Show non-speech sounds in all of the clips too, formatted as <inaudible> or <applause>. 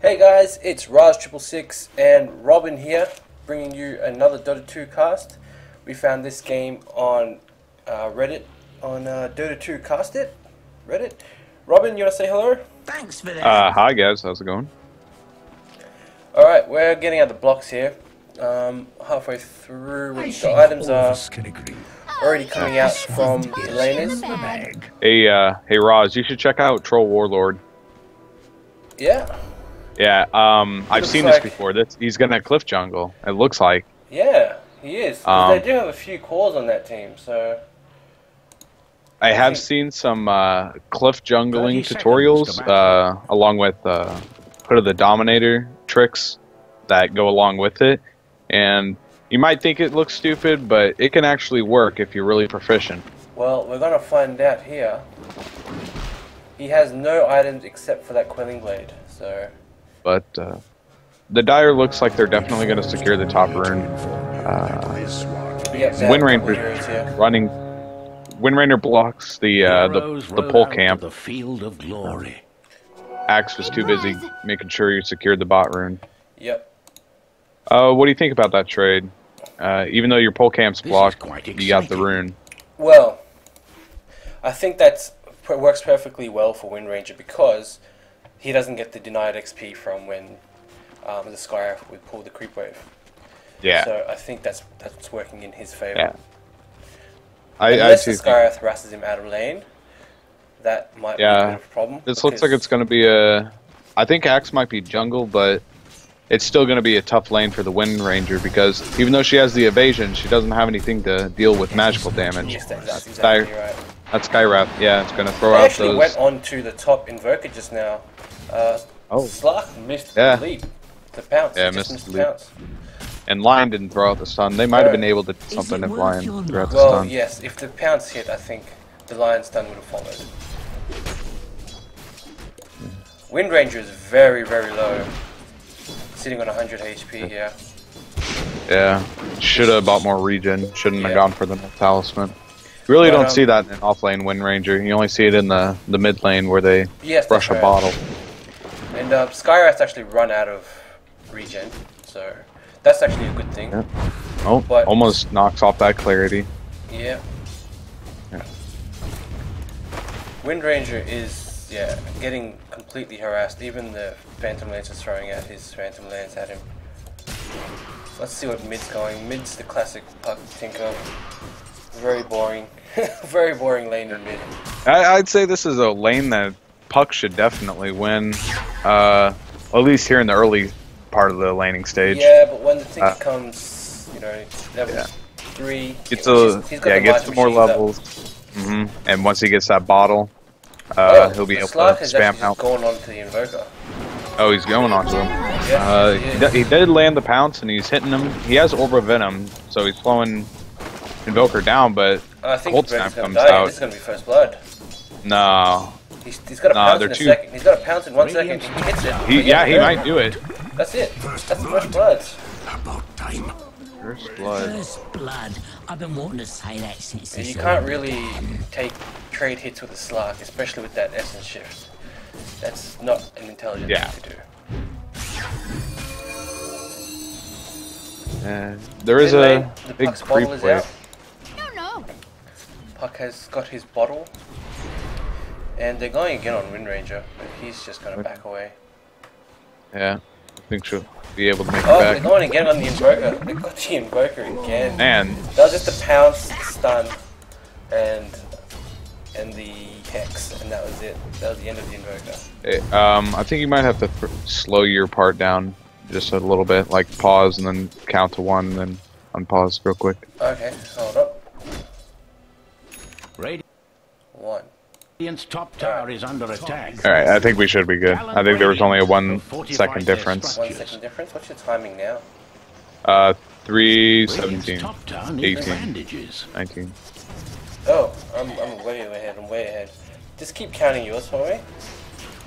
Hey guys, it's Raaz Triple Six and Robin here, bringing you another Dota 2 cast. We found this game on uh, Reddit, on uh, Dota 2 Cast It, Reddit. Robin, you want to say hello? Thanks for that. Uh, hi guys, how's it going? Alright, we're getting out the blocks here. Um, halfway through, which the items are us can agree. already coming out from the Yes. laners. The bag. Hey, uh, hey Roz, you should check out Troll Warlord. Yeah, Yeah, um, I've seen like- this before. This he's gonna cliff jungle. It looks like. yeah, he is. Um, they do have a few cores on that team, so I have think- seen some uh, cliff jungling tutorials, uh, along with uh, Hood of the Dominator tricks that go along with it, and you might think it looks stupid, but it can actually work if you're really proficient. Well, we're gonna find out here. He has no items except for that Quelling Blade, so... But uh, the Dire looks like they're definitely gonna secure the top rune. Yep, Wind Ranger Ranger. Running, Wind Ranger blocks the uh, the the rode pole camp. The field of glory. Axe was too busy making sure you secured the bot rune. Yep. Uh, what do you think about that trade? Uh, even though your pole camp's blocked, quite you got the exciting. rune. Well, I think that works perfectly well for Wind Ranger because he doesn't get the denied XP from when um, the Sky would pull the creep wave. Yeah, So I think that's that's working in his favor. yeah. I, I Unless see. the Sky harasses him out of lane, that might be a bit of a problem. This looks like it's going to be a. I think Axe might be jungle, but it's still going to be a tough lane for the Wind Ranger because even though she has the evasion, she doesn't have anything to deal with magical damage. Yes, that's exactly right. That Skywrath, yeah, it's going to throw They out actually those. went on to the top invoker just now. Uh, Oh. Slark missed Yeah. the leap. The pounce. Yeah, missed missed the the leap. pounce. And Lion didn't throw out the stun. They might have been able to do something if Lion threw out the Well, stun. yes, if the pounce hit, I think the Lion stun would have followed. Wind Ranger is very, very low. Sitting on 100 HP here. Yeah, should have bought more regen. Shouldn't have gone for the talisman. You really But, don't um, see that in off lane Wind Ranger. You only see it in the the mid lane where they Yes, that's brush a right. bottle. And uh, Skywrath's actually run out of regen, so that's actually a good thing. Yeah. Oh, But- almost knocks off that clarity. Yeah. Yeah. Wind Ranger is, yeah, getting completely harassed. Even the Phantom Lance is throwing out his Phantom Lance at him. Let's see what mid's going. Mid's the classic Puck Tinker. Very boring. <laughs> Very boring lane in mid. I, I'd say this is a lane that Puck should definitely win. Uh, at least here in the early part of the laning stage. Yeah, but when the Tinker Uh, comes, you know, level yeah. 3, Gets a he's got yeah, gets to more levels. hmm And once he gets that bottle, uh, Oh, he'll be able Slark to spam out. gone on to the Invoker. Oh, he's going onto him. Yes, Uh, he, he d- is. he did land the pounce and he's hitting him. He has Orb of Venom, so he's slowing Invoker down, but I think Cold Snap gonna comes die. out. This is gonna be first blood. no. He's, he's got a Nah, pounce they're in a too- second. He's got a pounce in one second. Radiant's He hits it. He, but yeah, he no. might do it. That's it. That's first blood. About time. First blood. First blood. I've been wanting to say that since And you can't old really take trade hits with a Slark, especially with that essence shift. That's not an intelligent Yeah. thing to do. Uh, there is a big Puck's creep wave. Puck has got his bottle. And they're going again on Wind Ranger, but he's just gonna back away. Yeah, I think she'll be able to make it Oh, they're back. going again on the Invoker. They got the Invoker again. Man, That was just a pounce, stun, and and the hex, and that was it. That was the end of the invoker. eh, um, I think you might have to th- slow your part down just a little bit, like pause and then count to one, and then unpause real quick. Okay, hold up. One. Radiant's top tower is under attack. All right, I think we should be good. I think there was only a one second difference. One second difference. What's your timing now? Uh, three, Radiant's seventeen, top tower needs 18. bandages. nineteen. Oh, I'm, I'm way ahead. I'm way ahead. Just keep counting yours for me.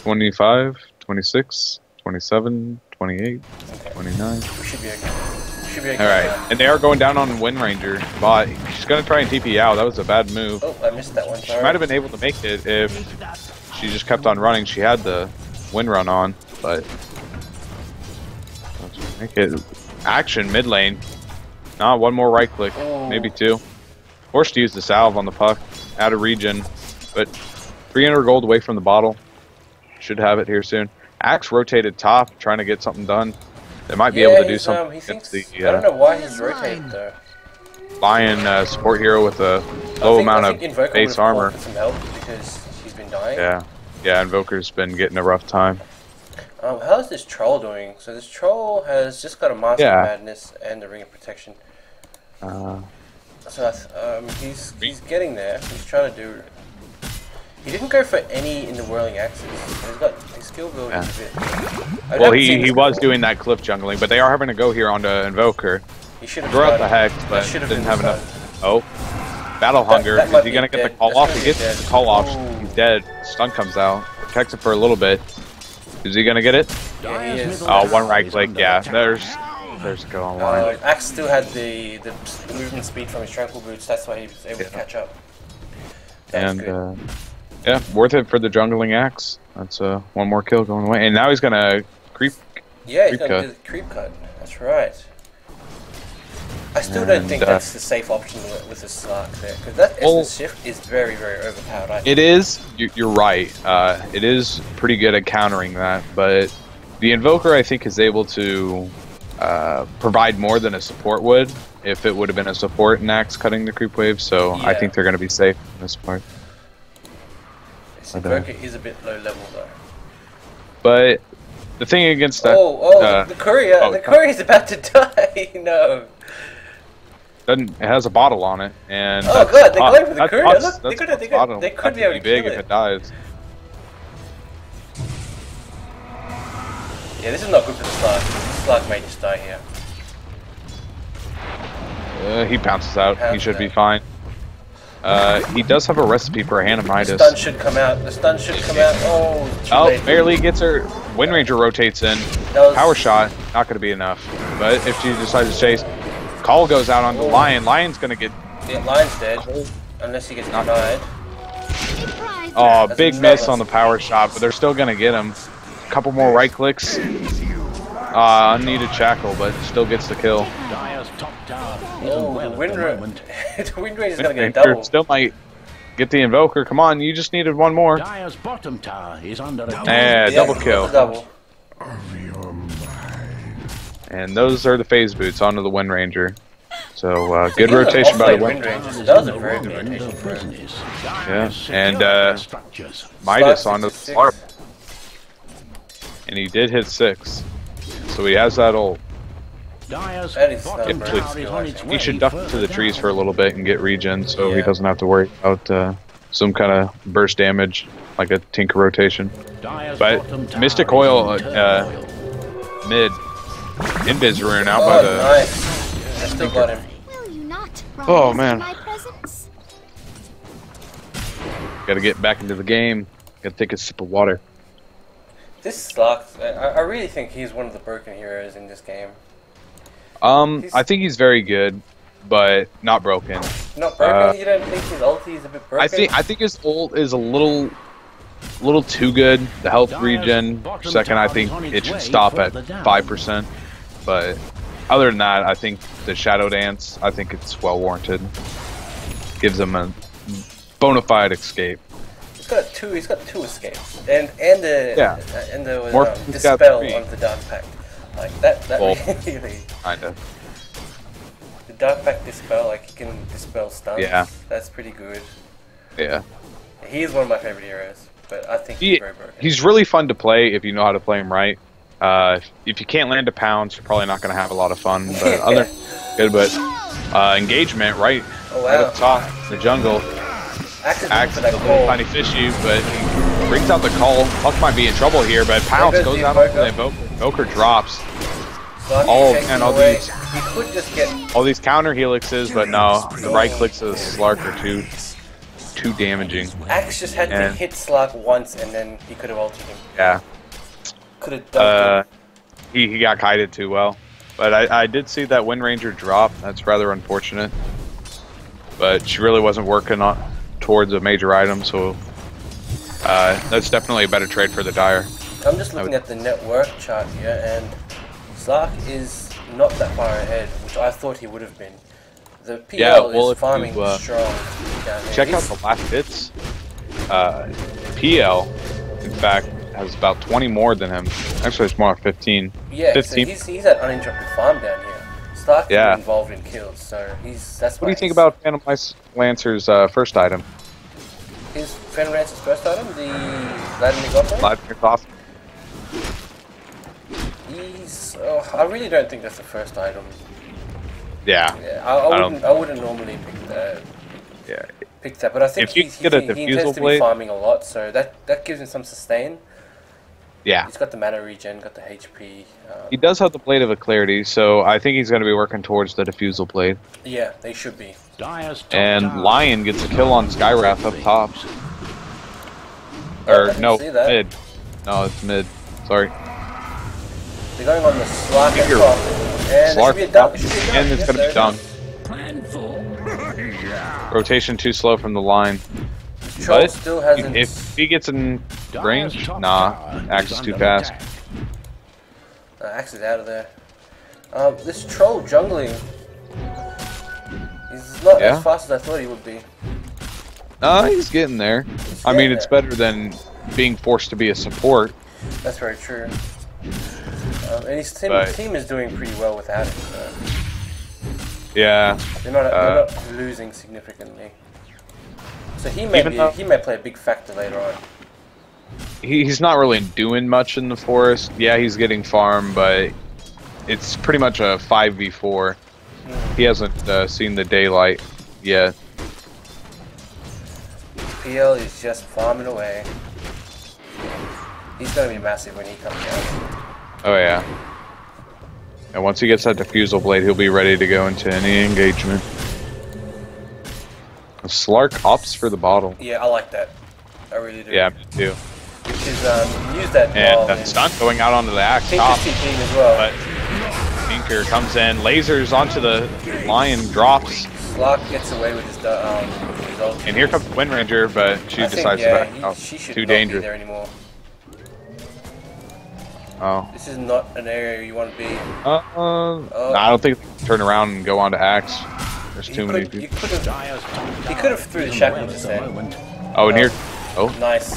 25, 26, 27, 28, Okay. 29. We should be okay. We should be okay. Alright, and they are going down on Wind Ranger, but she's gonna try and TP out. That was a bad move. Oh, I missed that one. She might have been able to make it if she just kept on running. She had the wind run on, but Make it action mid lane. Nah, one more right click, Oh. maybe two. Forced to use the salve on the puck, out of regen, but 300 gold away from the bottle. Should have it here soon. Axe rotated top, trying to get something done. They might be yeah, able to do something um, he against thinks, the I don't uh, know why he's rotated though. Lion uh, support hero with a low think- amount of base armor. some help because he's been dying. Yeah, yeah. Invoker's been getting a rough time. Um, how's this troll doing? So this troll has just got a master Yeah. of madness and the ring of protection. Uh, So I th- um, he's he's getting there. He's trying to do. He didn't go for any in the whirling axes. He's got his skill build is a bit. I've well, he, he was before. doing that cliff jungling, but they are having to go here onto Invoker. He should have Throw out the started- hex, that but should have didn't have the enough. Oh, Battle Hunger. that Is he gonna get dead. the call That's off? He gets dead. the call off. Ooh. He's dead. Stun comes out. Protects it for a little bit. Is he gonna get it? Yeah, he is. Oh, one right click. Yeah, there's there's go Uh, online. Axe still had the, the the movement speed from his tranquil boots. That's why he was able to catch up. That's and good. uh, yeah, worth it for the jungling axe. That's uh, one more kill going away. And now he's gonna creep. yeah, he's gonna cut. do the creep cut. That's right. I still don't think uh, that's the safe option with, the Slark there, because that Well- essence shift is very, very overpowered. I think. It is. you- You're right. Uh, it is pretty good at countering that, but the invoker I think is able to uh, provide more than a support would if it would have been a support in axe cutting the creep wave. So I think they're going to be safe in this part. This I don't- Invoker is a bit low level though. But the thing against that oh, oh, uh, the courier! oh, the courier's about to <laughs> die. <laughs> no. doesn't it has a bottle on it, and Oh, that's God, they're going for the courier. hot- Look, they that's could- they could- bottle. they could be able to big kill if it. it dies. Yeah, this is not good for the slug. The Slark may just die here. Uh, he pounces out. he Pounces should be fine. Uh, he does have a recipe for a The stun should come out. The stun should come out. Oh, too Oh, late. barely gets her. Wind Ranger rotates in. That was- Power shot, not going to be enough. But if she decides to chase, Call goes out on the Lion. Lion's going to get. The Lion's dead. Unless he gets Not- denied. Oh, That's big miss on the power shot, but they're still going to get him. A Couple more right clicks. Uh, unneeded shackle, but still gets the kill. Dire's Oh, isn't the well wind the ra- the wind range <laughs> is gonna get a double. still might get the invoker. Come on, you just needed one more. Dire's bottom tower is under attack. Yeah, Yeah, double kill. Double. And those are the phase boots onto the Wind Ranger. So uh, <laughs> good These rotation by the offlane Wind wind rangers. Is That was a very good rotation for him. Yeah, and, uh. Midas Slark onto the 66. farm. And he did hit six. So he has that ult. Dire's That is bottom not very tower is skill, on I its think. way He should duck further to the trees for a little bit and get regen so he doesn't have to worry about uh, some kind of burst damage like a Tinker rotation. Dire's But Mystic is Oil, in uh, turmoil. Mid. Invis rune out Oh, by the. nice. I still got him. Will you not Oh, man. in my presence? Gotta get back into the game. Gotta take a sip of water. This Slark, I, I really think he's one of the broken heroes in this game. Um, He's- I think he's very good, but not broken. Not broken? Uh, you don't think his ulti is a bit broken? I think I think his ult is a little, little too good. The health Dire's regen second, I think is on its it should stop at five percent. But other than that, I think the shadow dance, I think it's well warranted. Gives him a bona fide escape. He's got two. He's got two escapes, and and the Yeah. uh, and the More- um, dispel three. on the dark pact. Like that. That Well- <laughs> really. Kinda. The dark pact dispel, like he can dispel stuns. Yeah. That's pretty good. Yeah. He is one of my favorite heroes, but I think he's He, very broken. he's really fun to play if you know how to play him right. Uh, if, you can't land a pounce, you're probably not going to have a lot of fun. But <laughs> other good, but uh, engagement right, Oh, right wow. up top, the jungle. Axe is Axe for a little tiny fishy, but he brings out the call. Puck might be in trouble here, but Pounce goes out onto the Invoker drops. Oh, and all away. these- He could just get. All these counter helixes, but no, the right clicks of the Slark are too too damaging. Axe just had to hit Slark once, and then he could have ulted him. Yeah. Could have dunked Uh, he, he got kited too well. But I, I did see that Wind Ranger drop. That's rather unfortunate. But she really wasn't working on towards a major item, so uh, that's definitely a better trade for the Dire. I'm just looking at the net worth chart here, and Slark is not that far ahead, which I thought he would have been. The PL Yeah, well, is farming you, uh, strong. Check out the last hits. Uh, PL, in fact, has about 20 more than him. Actually, it's more like 15. Yeah, 15. so he's, he's at uninterrupted farm down here. Stark Yeah. is involved in kills, so he's that's What do you think about Phantom Lancer's uh, first item? his Phantom Lancer's first item, the Vladimir Gotham? Vladimir Thoth? He's oh, I really don't think that's the first item. Yeah, Yeah, I, I, I don't- wouldn't I wouldn't normally pick that yeah. pick that, but I think If he's, get a he's, he diffusal intends to be farming a lot, so that that gives him some sustain. Yeah. He's got the mana regen, got the HP. Um, He does have the Blade of Alacrity, so I think he's going to be working towards the Diffusal Blade. yeah, they should be. Dire's And Lion gets a kill on Skywrath up top. Oh, Or, no, mid. No, it's mid. Sorry. They're going on the Slark at Figure- top, and it Slark should be a dunk. It be a dunk. and it's yes, going to there be it done. is. Planful. Rotation too slow from the Lion. Troll But still hasn't. if he gets in range, nah, tower Axe is is too fast. attack. Uh, Axe is out of there. Um, this troll jungling. He's not Yeah? as fast as I thought he would be. No, he's getting there. He's I mean, getting it's better than being forced to be a support. That's very true. Um, and his team, But- team is doing pretty well without him. So Yeah, they're not, Uh, they're not losing significantly. So he may be, though, he may play a big factor later on. he, he's not really doing much in the forest. Yeah, he's getting farm, but it's pretty much a 5v4. He hasn't uh, seen the daylight yet. PL is just farming away. He's gonna be massive when he comes out. Oh, yeah. And once he gets that diffusal blade, he'll be ready to go into any engagement. Slark opts for the bottle. Yeah, I like that. I really do. Yeah, me too. Because um, use that And that and stun going out onto the axe top. As well. But Tinker comes in, lasers onto the lion, drops, Slark gets away with his, du- um, his and here comes Wind Ranger, but she I think, decides yeah, to back he- she should Too not be dangerous. there anymore. Oh. This is not an area you want to be. Uh, uh, nah, I don't think turn around and go on to axe. There's You too many could, you people. could have Dire's top He could have threw the isn't shackle well just at the then. moment. Oh, and here, oh, nice.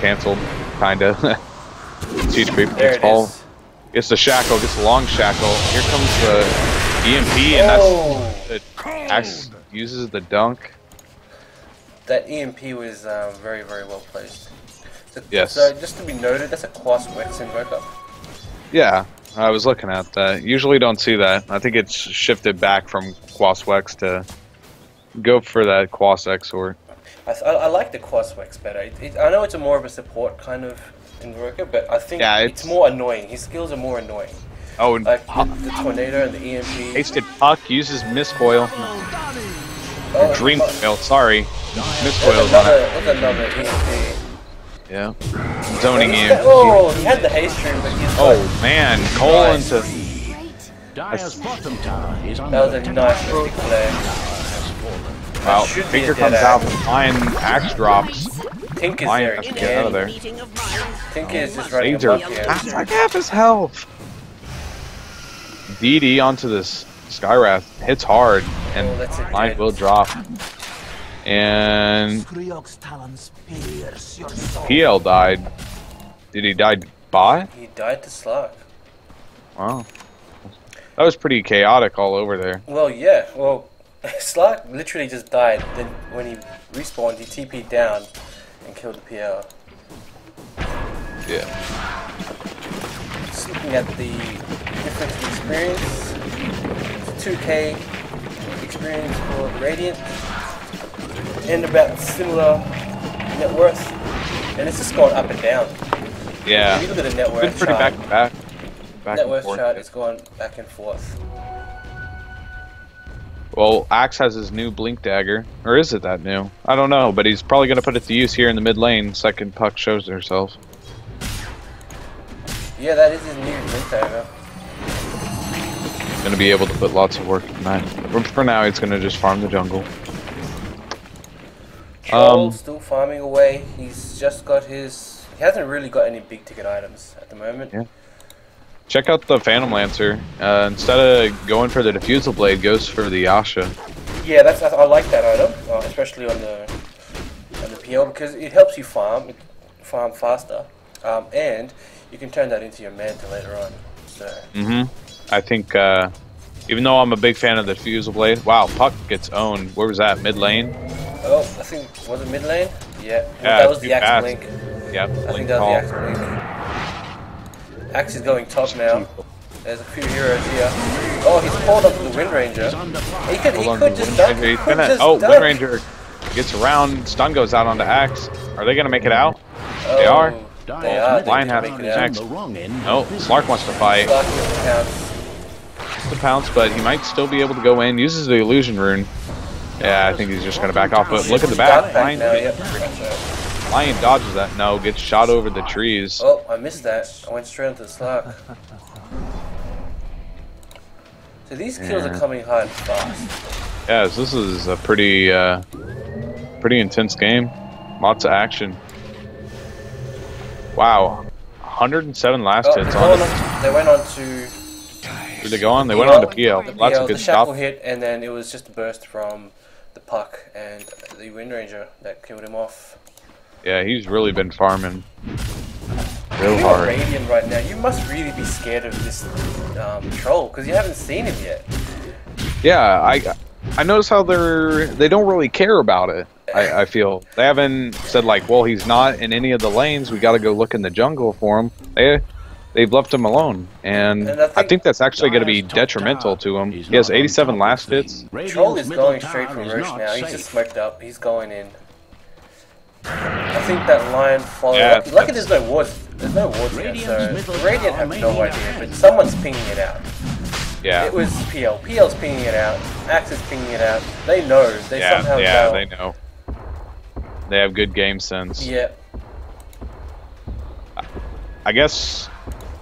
canceled, kinda. <laughs> Siege creep There gets it fall. is. Gets the shackle, gets the long shackle. Here comes the EMP, and Oh, that's the axe uses the dunk. that EMP was um, very, very well placed. Yes. So just to be noted, that's a Quas Wex invoker. Yeah, I was looking at that. Usually don't see that. I think it's shifted back from Quaswex to go for that Quas Exort. I, I, I like the Quas Wex better. It, it, I know it's a more of a support kind of invoker, but I think Yeah, it's, it's- more annoying. His skills are more annoying. Oh, and Like the, the tornado and the EMP. Hasted Puck uses Miscoil. Oh, Dream Coil, sorry. There's Miscoil's on it. there's another EMP. Yeah. Zoning He's EMP. got- Oh, he had the haste stream, but he's Oh man, Cole Nice. into Dire's bottom tower is under That was a nice little play. wow. should Tinker comes out, the Lion axe drops. Tink is Lion there has to get out of there. Meeting of minds. Tink is just running Danger. amok here. That's like his health. DD onto this Skywrath hits hard, and Oh, that's Lion will drop. And Kriok's talons pierce your soul. PL died. Did he die bot? He died to Slark. Wow. That was pretty chaotic all over there. Well, yeah. Well, <laughs> Slark literally just died. Then when he respawned, he TP'd down and killed the PL. Yeah. Just looking at the difference in experience. 2k experience for Radiant. And about similar net worth. And it's just gone up and down. Yeah. If you look at the net worth pretty chart, back back. Back net and worth forth. chart is going back and forth. Well, Axe has his new Blink Dagger. Or is it that new? I don't know, but he's probably going to put it to use here in the mid lane. Second Puck shows herself. Yeah, that is his new link dagger. He's going to be able to put lots of work in that. But for now, he's going to just farm the jungle. Um, still farming away. He's just got his. He hasn't really got any big ticket items at the moment. Yeah. Check out the Phantom Lancer. Uh, instead of going for the Diffusal Blade, goes for the Yasha. Yeah, that's I, I like that item, uh, especially on the on the PL because it helps you farm, it, farm faster, um, and you can turn that into your manta later on. So hmm I think, uh, even though I'm a big fan of the Diffusal Blade, wow, Puck gets owned. Where was that? Mid lane? oh, I think was it mid lane? Yeah, Yeah, that was the axe fast. blink. Yep. I link think that call. was the axe blink. Axe is going top now. There's a few heroes here. Oh, he's pulled up the Wind Ranger. He could, he Hold on could to just Wind dunk. He He's could gonna- just oh, dunk. Wind Ranger gets around. Stun goes out onto Axe. Are they gonna make it out? They oh. are. Oh, They are. Lion They has make tower it is out. next. the wrong. No, Slark wants to fight. The pounce. but he might still be able to go in. Uses the illusion rune. Yeah, I think he's just gonna back off. But look at the back. Lion. Lion dodges that. No, gets shot over the trees. Oh, I missed that. I went straight into the slot. <laughs> So these kills are coming hard fast. Yes, this is a pretty, uh, pretty intense game. Lots of action. Wow, 107 last Oh, hits going on, they went on to Did they go on? They went on to PL. Lots of good stuff. hit, and then it was just a burst from the puck and the Wind Ranger that killed him off. Yeah, he's really been farming real You're hard. Radiant right now. You must really be scared of this um, troll because you haven't seen him yet. Yeah, I I notice how they're they don't really care about it. I, I feel they haven't said like, well, he's not in any of the lanes. We got to go look in the jungle for him. They they've left him alone, and, And I I, think- think that's actually going to be detrimental to him. is He has 87 last of the hits. Troll is going straight tower from is Roche not now. He's just smoked up. He's going in. I think that lion followed. Yeah, lucky, lucky that's- there's no wards. There's no wards yet, Radiant's so middle Radiant tower have no idea. But someone's pinging it out. Yeah, It was PL. PL's pinging it out. Axe is pinging it out. They know. They yeah, somehow yeah. know. They know. They have good game sense. Yeah. I guess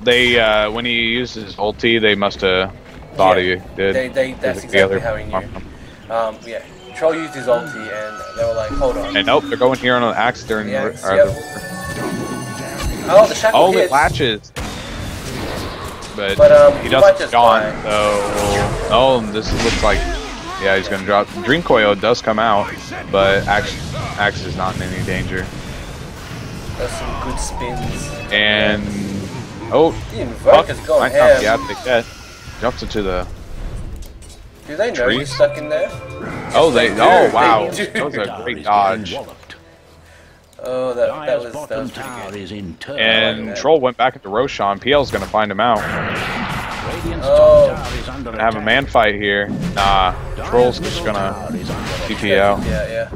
they uh, when he used his ulti, they must have thought Yeah, he did. They, they, that's The other- exactly how he knew. Um, yeah. Troll used his ulti and they were like, hold on. And nope, they're going here on an axe during. Yeah, the, yep. the- Oh, the shackle Oh, hits. it latches. But, But, um, he doesn't gone, so oh, this looks like yeah, he's gonna drop. Dream Coil does come out, but Axe, Axe is not in any danger. That's some good spins. And oh, fuck. Invoker's Puck going might not be ham. out to get. Jumps into the. Do they know trees. he's stuck in there? Oh, they. they Oh, do, wow, they that was a great dodge. Oh, that, that Dire's was that was pretty tower good. is in turn. And that. Troll went back into Roshan. PL's gonna find him out. Radiant's Oh. top tower is under Gonna have a man fight here. Nah, Dire's Troll's just gonna tower is under TP attack. out. Yeah,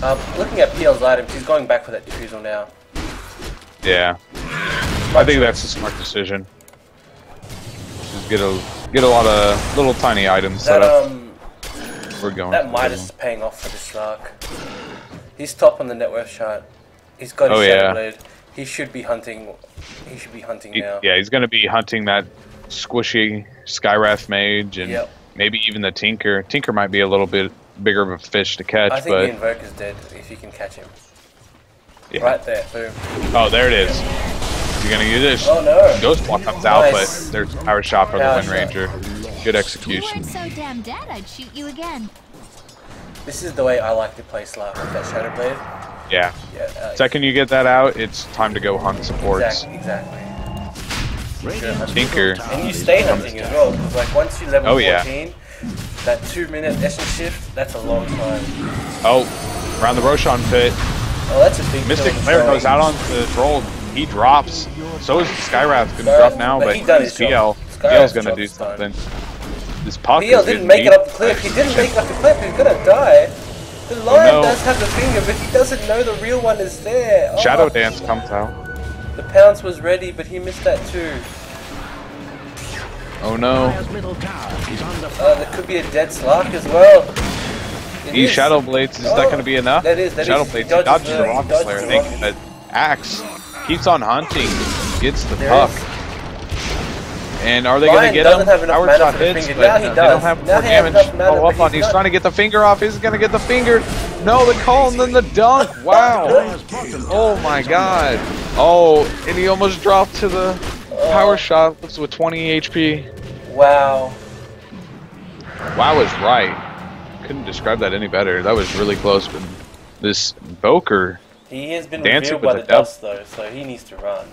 yeah. Um, looking at PL's items, he's going back for that diffusal now. Yeah, I think that's a smart decision. Just get a get a lot of little tiny items set up. um, We're going. that Midas is paying off for this Slark. He's top on the net worth chart. He's got his Oh, Shadow yeah. Blade. He should be hunting. He should be hunting He- now. yeah, he's going to be hunting that squishy Skywrath mage and Yep. maybe even the Tinker. Tinker might be a little bit bigger of a fish to catch, I think but the Invoker's dead if you can catch him. yeah. Right there, boom. oh, there it is. You're going to use this. Oh no! Ghost Block comes out, Nice. but there's power shot for the Wind shot. Ranger. Good You execution. weren't so damn dead, I'd shoot you again. This is the way I like to play Slark with that Shadow Blade. Yeah. Yeah. Uh, Second you get that out, it's time to go hunt supports. Exactly. Exactly. Radiant's Tinker. And you stay hunting as well, because like once you level Oh, yeah. 14, that two minute essence shift, that's a long time. Oh, around the Roshan pit. Oh, that's a big Mystic kill. Flare goes out on the troll. He drops. So is Skywrath. Gonna drop now, but but he he's. PL. Skywrath PL's gonna do something. This puck is didn't make it up the cliff. He didn't make it up the cliff. He's gonna die. The lion no. does have the finger, but he doesn't know the real one is there. Oh, Shadow Dance comes out. The pounce was ready, but he missed that too. Oh no. Dire's middle tower is under Uh, there could be a dead Slark as well. It He is. Shadow Blades. Is that Oh, going to be enough? that is- that Shadow is. He Blades. dodges dodges the- the he Rocket dodges Slayer. the Thank rocket. But Axe keeps on hunting. Gets the There puck. And are they going to get him? Power shot hits, but Now he they don't have Now more has damage enough to mana, follow up on. he's He's trying to get the finger off. He's going to get the finger. No, the call and then the dunk. Wow. Oh my god. Oh, and he almost dropped to the power shot was with 20 HP. Wow. Wow is right. Couldn't describe that any better. That was really close. But this Boker. He has been Dancing revealed by the the dust though, so he needs to run.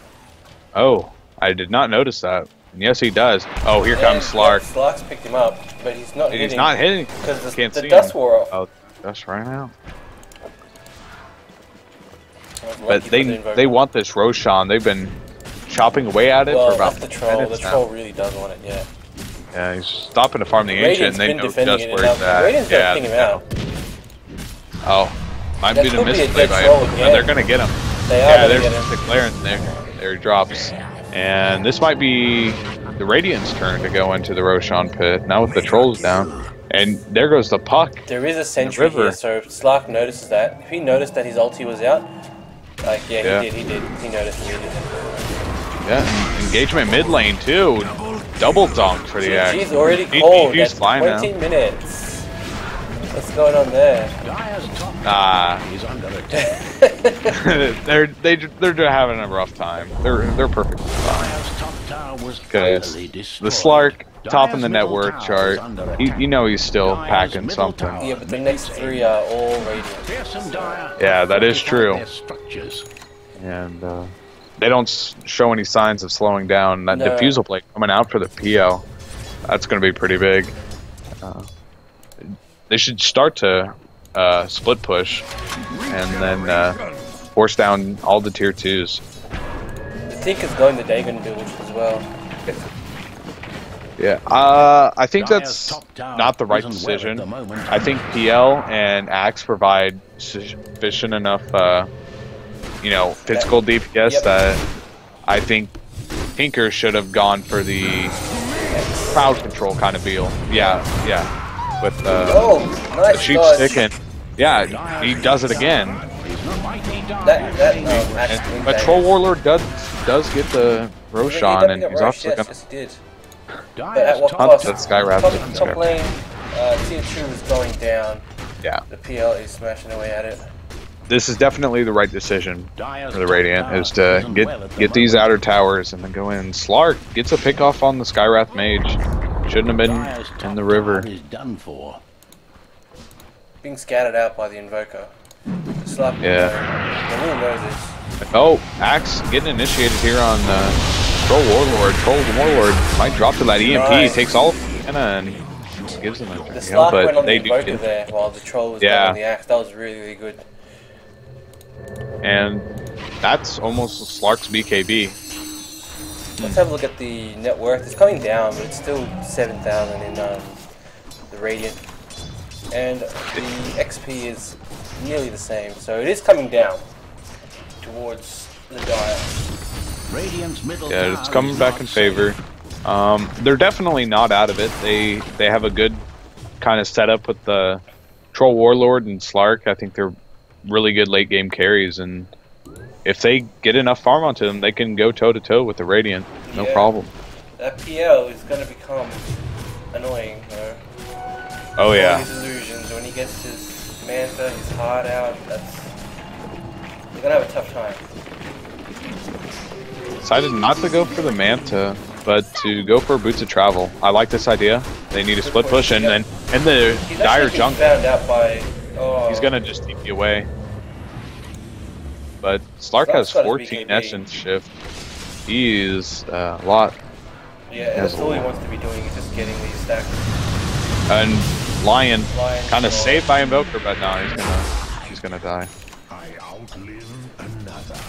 Oh, I did not notice that. And yes, he does. Oh, here And, comes Slark. Slark's picked him up, but he's not He's hitting. not hitting. because the, the dust him. wore off. Oh, that's right now. I was lucky But they the they want this Roshan. They've been chopping away at it Well, for about the troll. The now. troll really does want it. Yeah. Yeah, he's stopping to farm the ancient, Radiant's and they been know defending just where he's at. Radiant's yeah, him out. Oh, might That be the could be a misplay by him. No, they're gonna get him. They are Yeah, there's get him. the clearance there. There he drops. And this might be the Radiant's turn to go into the Roshan pit. Now with the trolls down. And there goes the puck. There is a sentry river. here, so if Slark notices that, if he noticed that his ulti was out, like yeah, Yeah. he did, he did, he noticed immediately. Yeah, engagement mid lane too. Double dunk for the axe. He's already He- cold. he's That's fine now. 20 minutes. What's going on there? Dire's top Ah, is under attack. they're they they're having a rough time. They're they're perfectly fine. Dire's top tower was Because the. Slark top in the net worth chart, you, you know he's still Dire's packing something. Yeah, but the next three are all radiant. Fearsome Dire Yeah, that is true. and uh, they don't show any signs of slowing down. That No. diffusal blade coming out for the PO, that's going to be pretty big. Uh, they should start to uh, split push and then uh, force down all the tier twos. The Tinker's going the Dagon build as well. Yeah, uh, I think that's not the right isn't at decision. the moment. I think PL and Axe provide sufficient enough, uh, you know, physical DPS Yep. that I think Tinker should have gone for the crowd control kind of deal. Yeah, yeah, with uh, Oh, the nice cheap dodge. stick and yeah, he does it again. Is the mighty Dire That that being um, And, but Troll Warlord does does get the Roshan, and he's also yes, gonna. yes, he did. But at what top cost? That's Skywrath, Top, that's top Skywrath. lane, uh, tier two is going down. Yeah, The PL is smashing away at it. this is definitely the right decision for the Radiant is to get well at the get these outer towers and then go in. Slark gets a pick off on the Skywrath Mage. Shouldn't have been in the river. tower is done for. Being scattered out by the Invoker. It's like, Yeah. uh, the little knows this. Oh, Axe getting initiated here on uh, Troll Warlord. Troll Warlord might drop to that EMP, Nice. takes all of Anna and gives them a The you know, Slark went on the they do Invoker there while the Troll was Yeah. on the Axe. That was really, really good. and that's almost Slark's BKB. Let's have a look at the net worth. It's coming down, but it's still 7,000 in um, the Radiant. And the XP is nearly the same, so it is coming down towards the Dire. Radiant's middle Yeah, it's coming back in favor. Um, they're definitely not out of it. They they have a good kind of setup with the Troll Warlord and Slark. I think they're really good late game carries, and if they get enough farm onto them, they can go toe to toe with the Radiant. No Yeah. problem. That PL is going to become annoying, though. Oh yeah. his illusions, when he gets his Manta, his heart out, that's... You're going to have a tough time. Decided not to go for the Manta, but to go for Boots of Travel. I like this idea. They need a split push, and then and the He's dire junk. found out by... Oh, He's gonna just TP away. But Slark Slark's has 14 BKB. essence shift. He's uh, a lot. Yeah, has that's all he wants to be doing, is just getting these stacks. And Lion, Lion kind of control. saved by Invoker, but now he's gonna he's gonna die. I outlive another.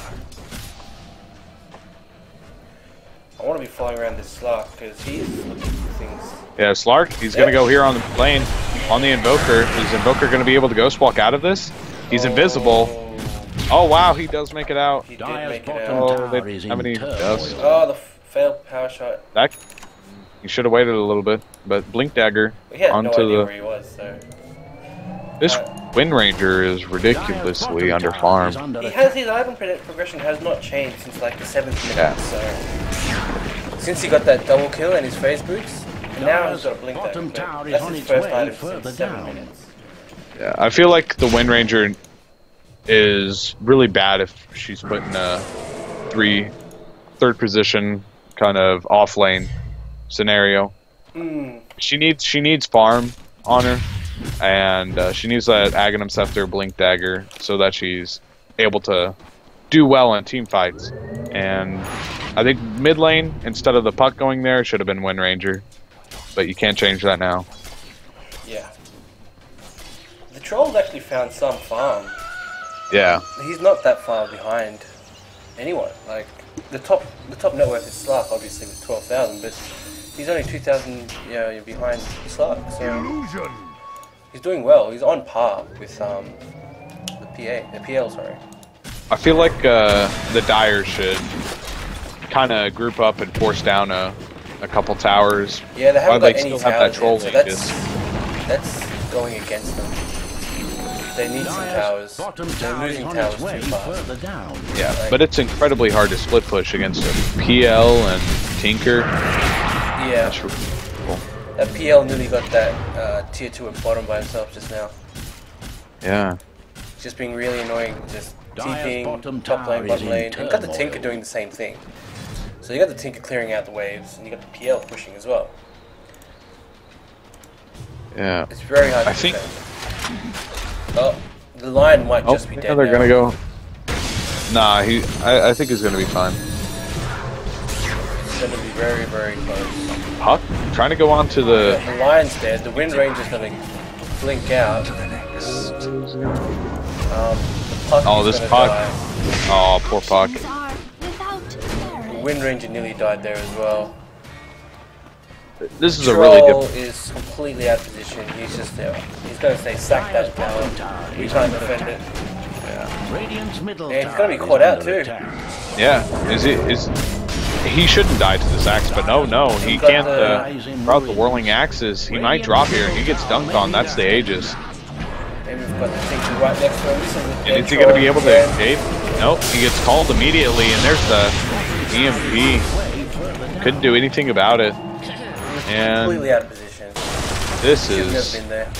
I want to be flying around this Slark, because he's looking for things. Yeah, Slark, he's gonna go here on the plane, on the Invoker. Is Invoker gonna be able to Ghost Walk out of this? He's invisible. Oh, wow, he does make it out. He did make it out. Oh, they tower is have any dust? Oh, the failed power shot. That he should have waited a little bit, but Blink Dagger We had no onto the. where he was, so... This uh, Wind Ranger is ridiculously bottom under tower farmed. is under He has his item progression has not changed since like the seventh minute. Yeah. So since he got that double kill and his phase boots, and now he's got a blink dagger, but is That's his first way item further since seven down. minutes. Yeah, I feel like the Wind Ranger is really bad if she's put in a three, third position kind of off lane scenario. Mm, She needs she needs farm on her, and uh, she needs that Aghanim Scepter Blink Dagger so that she's able to do well in team fights. And I think mid lane instead of the puck going there should have been Wind Ranger, but you can't change that now. yeah. The troll's actually found some farm. Yeah, He's not that far behind anyone. Like the top, the top net worth is Slark, obviously with twelve thousand, but he's only two thousand, you know, behind Slark. So Illusion. he's doing well. He's on par with um the PA, the PL, sorry. I feel like uh, the Dire should kind of group up and force down a, a couple towers. Yeah, they haven't While got they any still have that troll yet, so that's that's going against them. They need some towers. They're losing towers too fast. further down. Yeah, but it's incredibly hard to split push against a PL and Tinker. Yeah, That's cool. that PL nearly got that uh, tier two at bottom by himself just now. Yeah. just being really annoying, just Dire's TPing, top lane, bottom lane. And got the. Tinker doing the same thing. So you got the Tinker clearing out the waves, and you got the PL pushing as well. Yeah. It's very hard I to think- defend. Oh, the lion might Oh, just be yeah, dead they're now. gonna go. Nah, he. I, I think he's gonna be fine. It's gonna be very, very close. Puck trying to go on to the. The lion's dead, the Wind Ranger's gonna blink out. Um, the puck Oh, this puck. die. Oh, poor Puck. Things are without The. Wind Ranger nearly died there as well. This is a really Troll good. is completely out of position. He's just there. He's gonna say sack that bottom tower. tower We is defend attack. it. Radiant's middle Yeah, he's gonna be is caught out, too. attack. Yeah. Is it? Is. He shouldn't die to this axe, but no, no, he got can't. the- Uh, throughout the whirling axes, he might drop here. He gets dunked on. That's the Aegis. And we've got the Tinker right next to him. This is And is he gonna be able to escape? Nope. He gets called immediately, and there's the EMP. Couldn't do anything about it. And Completely out of position. this Shouldn't have is been there.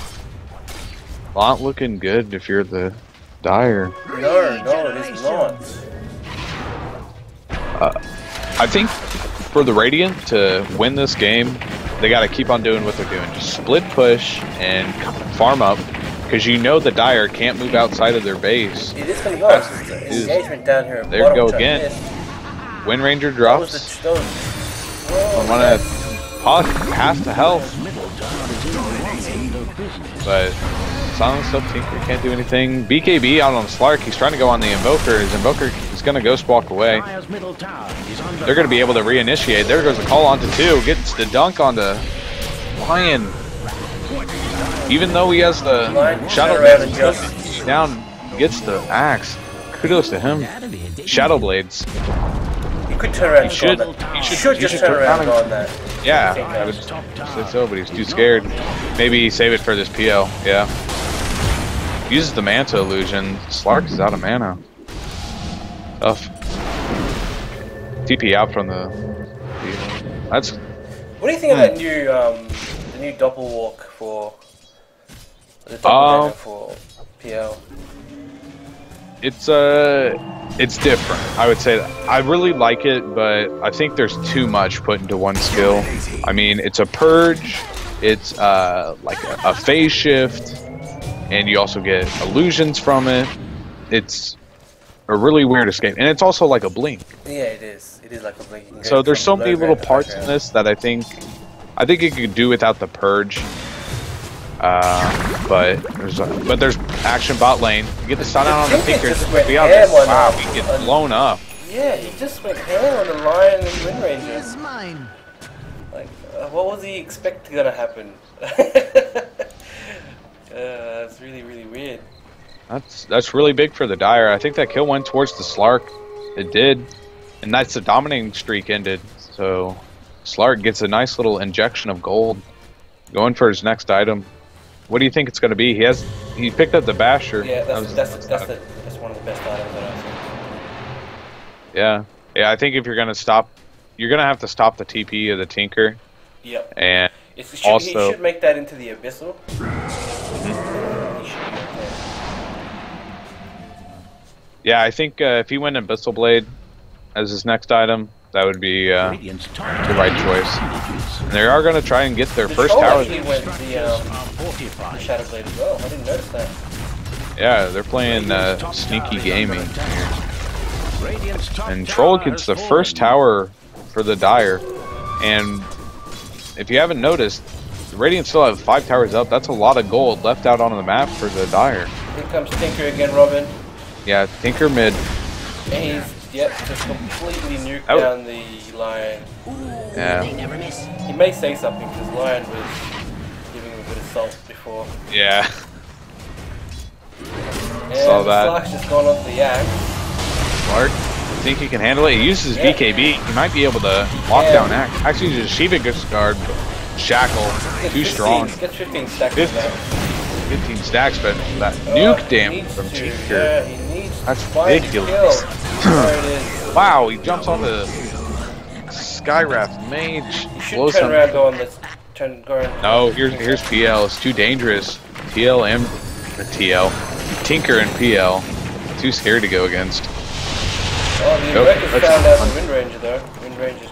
not looking good if you're the Dire. No, no, it is not. Uh, I think for the Radiant to win this game, they got to keep on doing what they're doing. Just split push and farm up, because you know the Dire can't move outside of their base. It is gonna go. It's engagement down here. There you go again. Wind Ranger That was drops. the those. Whoa, One that's- the the end of business. but Silence Stuff Tinker can't do anything. BKB out on Slark. He's trying to go on the Invoker. His Invoker is going to ghost walk away. They're going to be able to reinitiate. There goes a call onto two. Gets the dunk onto Lion. Even though he has the Shadow Blades down, gets the axe. Kudos to him. Shadow Blades. He could turn around He and should. go on that. He should, should just should turn around and go on that. Yeah, I that's say so, but he's too scared. Maybe save it for this PL. Yeah. Uses the Manta illusion. Slark is out of mana. Tough. TP out from the. That's What do you think of Hmm. that new um the new doppel walk for the Um, for PL? It's uh it's different. I would say that. I really like it, but I think there's too much put into one skill. I mean, it's a purge. It's uh like a, a phase shift, and you also get illusions from it. It's a really weird escape, and it's also like a blink. Yeah, it is. It is like a blink. So there's so many little parts in this that I think I think it could do without the purge. Uh, but there's but there's action bot lane. You get the stun out on the Tinker tinker. just went Be out ham there. on Wow, that. we get blown up. Yeah, he just went ham on the Lion and Wind Ranger. Is mine. Like, uh, what was he expecting gonna happen? <laughs> uh, it's really, really weird. That's that's really big for the Dire. I think that kill went towards the Slark. It did, and that's the dominating streak ended. So Slark gets a nice little injection of gold, going for his next item. What do you think it's going to be? He has he picked up the Basher. Yeah, That that's was- that's that's, the, that's one of the best items that I've seen. yeah, yeah. I think if you're going to stop, you're going to have to stop the TP of the Tinker, Yep. and it should, he should make that into the Abyssal. He should be okay. yeah, I think uh, if he went Abyssal Blade as his next item, that would be uh, the right choice. And they are going to try and get their The first tower. the, um, the fortified. As well. I didn't notice that. Yeah, they're playing uh, sneaky gaming. under attack. Radiant's top And Troll tower gets the first tower for the Dire. And if you haven't noticed, the Radiant still have five towers up. That's a lot of gold left out on the map for the Dire. Here comes Tinker again, Robin. Yeah, Tinker mid. And he's, yep, just completely nuked Oh. down the Lion. Yeah, He may say something because Lion was giving him a bit of salt before. yeah. And Saw the that. Slark's just gone off the axe. Mark, think he can handle it. He uses Yeah. BKB. He might be able to lock Yeah. down Axe. Actually, uses Shiva Guard, Shackle, Gets too 15 strong. Gets 15 stacks of Fif- that. 15 stacks, but that Oh, nuke he damage from to, Tinker. Yeah, he needs That's ridiculous. kill. there it is. <laughs> Wow, he jumps on the Skywrath Mage. You should turn around go on this. Turn, go on. No, here's here's PL. It's too dangerous. TL and the TL. Tinker and PL. Too scared to go against. Oh, the Nope, found out the Wind Ranger though. Wind Ranger's.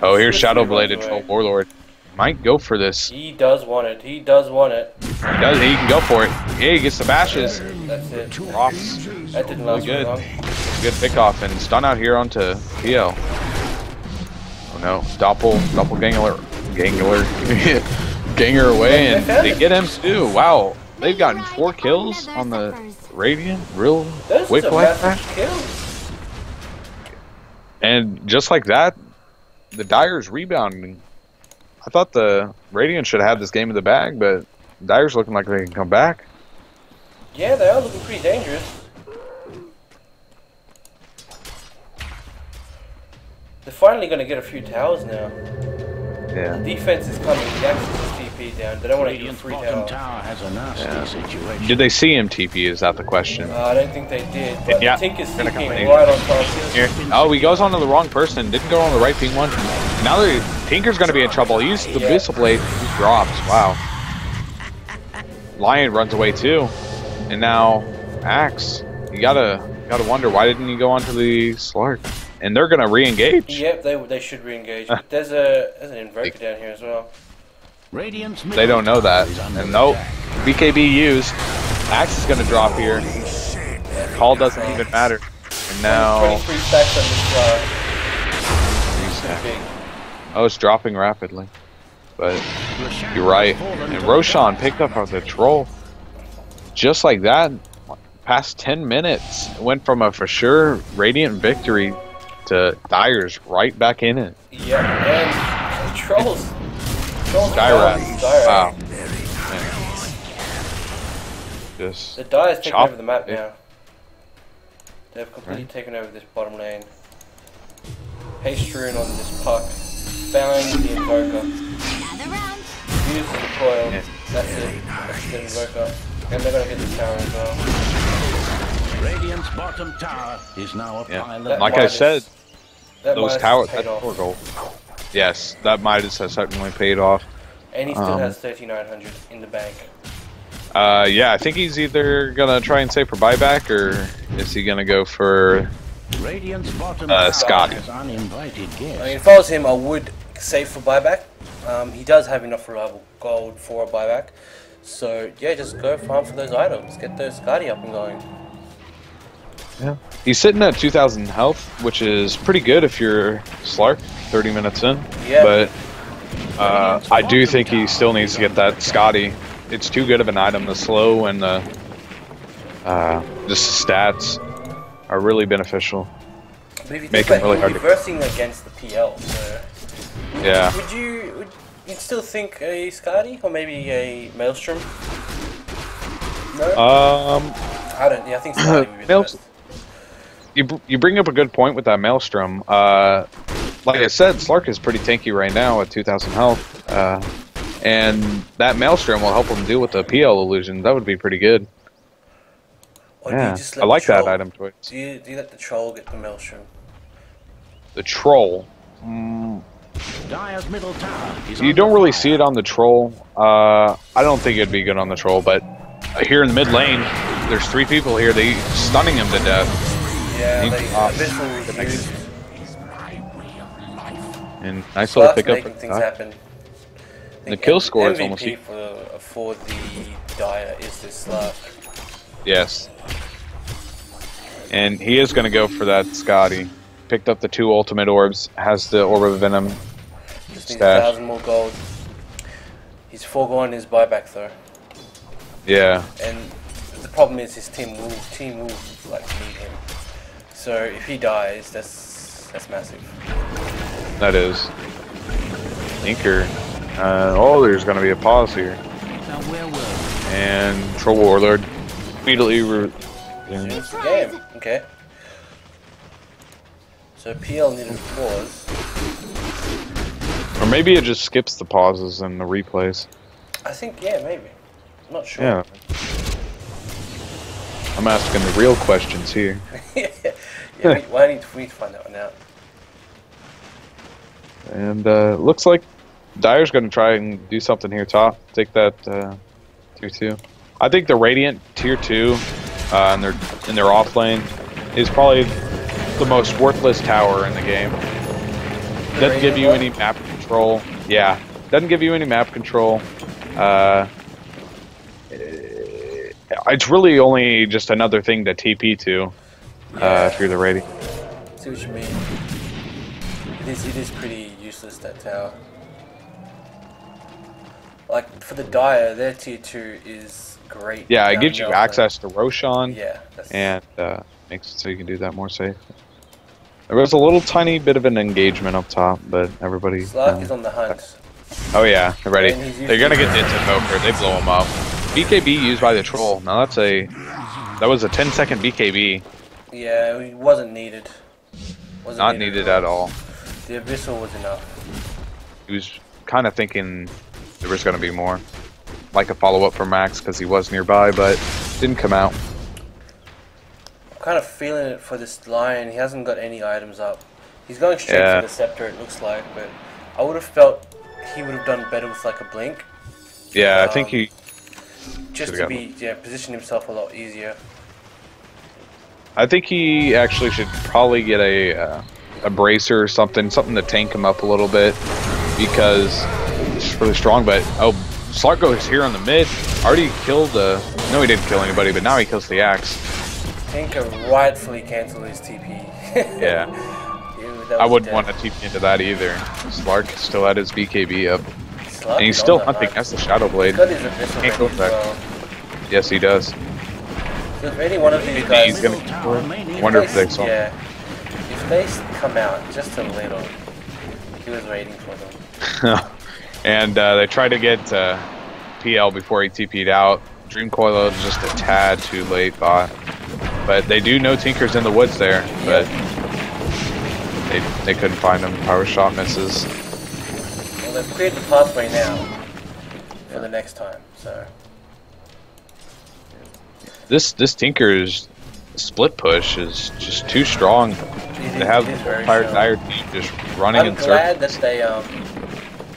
Oh, here's Swiftly Shadow runs Bladed away. Troll Warlord. Might go for this. He does want it. He does want it. He does. He can go for it. Yeah, he gets the bashes. That's it. That didn't Really last very good. Good pick off and stun out here onto PL. Oh no, Doppel, Doppelganger, Gangler, <laughs> Ganger away, and they get him too. Wow, they've gotten four kills on the Radiant, real Those quick like that. kills. And just like that, the Dire's rebounding. I thought the Radiant should have this game in the bag, but Dire's looking like they can come back. Yeah, they are looking pretty dangerous. They're finally going to get a few towers now. Yeah. The Defense is coming. The Axis is TP down. They don't want to get free bottom tower. tower has a nasty Yeah. situation. Did they see him TP? Is that the question? Uh, I don't think they did. But Yeah, Tink is gonna come sneaking in. right on top. Here. Oh, he goes onto the wrong person. Didn't go on the right ping one. Now that Tinker's going to be in trouble. He used the Yeah. Abyssal Blade. He drops. Wow. Lion runs away too. And now Axe. You gotta gotta wonder why didn't he go onto the Slark? And they're gonna re-engage. Yep, they they should re-engage. <laughs> There's a there's an invoker down here as well. Radiant's They don't know that. under And nope. BKB used. Axe is gonna drop here. Call doesn't even matter. And now 23 stacks on uh. Oh, it's dropping rapidly. But You're right. And Roshan picked up on the troll. Just like that, past 10 minutes, it went from a for sure Radiant victory to Dire's right back in it. Yep, and trolls. Trolls Skywrath. Skywrath. Wow. Just The Dire's taken Chop over the map now. They've completely Right. taken over this bottom lane. Haste on this puck. Found the invoker. Gather. Use the coil. Yeah. That's it. That's the invoker. And they're gonna hit the tower as well. Radiant's bottom tower is now a Yeah. pile of like I said, That those towers, paid that off. goal. Yes, that Midas has certainly paid off. And he still um, has 3900 in the bank. Uh, yeah, I think he's either gonna try and save for buyback or is he gonna go for Radiant's bottom Uh, tower Scott. uninvited I mean, if I was him, I would save for buyback. Um, he does have enough reliable gold for a buyback. So, yeah, just go farm for those items. Get those Skadi up and going. Yeah. He's sitting at 2,000 health, which is pretty good if you're Slark, 30 minutes in. Yeah. But uh, I do think he still needs to get that Skadi. It's too good of an item. The slow and the uh, just the stats are really beneficial. But if you Make think really hard it, to- reversing against the PL, so Yeah. would you would you still think a Skadi or maybe a Maelstrom? No, Um, I don't. Yeah, I think Skadi would be the <coughs> best. you you bring up a good point with that Maelstrom. Uh, like I said, Slark is pretty tanky right now at 2,000 health. Uh, and that Maelstrom will help him deal with the PL illusion. That would be pretty good. Or Yeah, I the like that item choice. Do you, do you let the troll get the Maelstrom? The troll. Mm, middle tower you don't really fire. see it on the troll. Uh, I don't think it'd be good on the troll, but here in the mid lane, there's three people here. They stunning him to death. Yeah, Need they, to And nice little Slark's pickup. making things Uh, happen. The kill score is almost for for the Dire is this Slark. Yes. And he is going to go for that Skadi. Picked up the two ultimate orbs, has the orb of venom. Just needs a thousand more gold. He's foregone his buyback though, Yeah. and the problem is his team will team will like need him. So if he dies, that's that's massive. That is. Inker. Uh, oh, there's going to be a pause here. Now where were? And Troll Warlord immediately. Re- yeah. Game. Okay. So PL needed a pause. Or maybe it just skips the pauses and the replays. I think yeah, maybe. I'm not sure. Yeah. I'm asking the real questions here. <laughs> yeah, we, well, I need we need to find that one out. And uh, looks like Dire's going to try and do something here top. Take that uh, tier two. I think the Radiant tier two uh, in their in their off lane is probably the most worthless tower in the game. Doesn't give you any map control. Yeah, doesn't give you any map control. Uh, it's really only just another thing to TP to uh, if you're the Radiant. See what you mean. It is, it is pretty useless, that tower. Like, for the Dire, their tier 2 is great. Yeah, it gives you access to Roshan. Yeah, that's, and uh, makes it so you can do that more safe. There was a little tiny bit of an engagement up top, but everybody. Slark uh, is on the hunt. oh yeah, they're ready. They're gonna get into Invoker. They blow him up. BKB used by the troll. Now that's a that was a 10 second BKB. Yeah, it wasn't needed. Wasn't Not needed at all. The Abyssal was enough. He was kind of thinking there was gonna be more, like a follow up for Max because he was nearby, but didn't come out. I'm kind of feeling it for this Lion. He hasn't got any items up. He's going straight Yeah. for the Scepter, it looks like, but I would have felt he would have done better with like a Blink. Yeah, I think Um, he. Just to be, yeah, position himself a lot easier. I think he actually should probably get a uh, a bracer or something, something to tank him up a little bit because it's really strong. But oh, Slark goes here on the mid. Already killed the. No, he didn't kill anybody, but now he kills the axe. Tinker rightfully cancelled his TP. <laughs> Yeah, that I wouldn't dead. want to TP into that either. Slark still had his BKB up, Slug and he's still hunting. That's the Shadow Blade. He's got his Abyssal Can't go back. well. Yes, he does. So if any one of these guys, he's gonna- Middle tower remaining. Wonder if they, they saw. yeah, if they come out just a little, he was waiting for them. <laughs> and uh, they tried to get uh, PL before he TP'd out. Dream Coil was just a tad too late, bot. But they do know Tinker's in the woods there, but they, they couldn't find him. Power shot misses. Well, they've cleared the pathway now for the next time. So This this Tinker's split push is just too strong it to is, have very entire team just running I'm in glad circles. that they um